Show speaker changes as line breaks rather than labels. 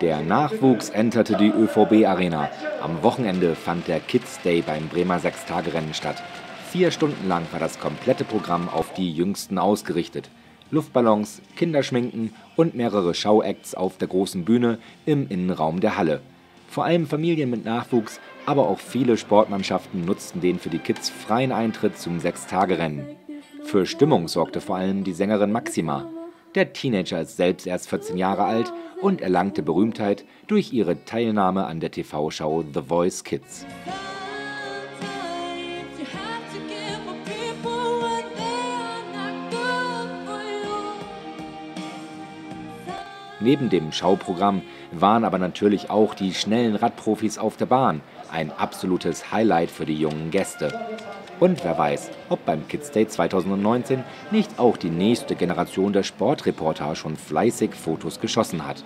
Der Nachwuchs enterte die ÖVB-Arena. Am Wochenende fand der Kids Day beim Bremer Sechstagerennen statt. Vier Stunden lang war das komplette Programm auf die Jüngsten ausgerichtet. Luftballons, Kinderschminken und mehrere Showacts auf der großen Bühne im Innenraum der Halle. Vor allem Familien mit Nachwuchs, aber auch viele Sportmannschaften nutzten den für die Kids freien Eintritt zum Sechstagerennen. Für Stimmung sorgte vor allem die Sängerin Maxima. Der Teenager ist selbst erst 14 Jahre alt und erlangte Berühmtheit durch ihre Teilnahme an der TV-Show The Voice Kids. Neben dem Schauprogramm waren aber natürlich auch die schnellen Radprofis auf der Bahn ein absolutes Highlight für die jungen Gäste. Und wer weiß, ob beim Kids Day 2019 nicht auch die nächste Generation der Sportreporter schon fleißig Fotos geschossen hat.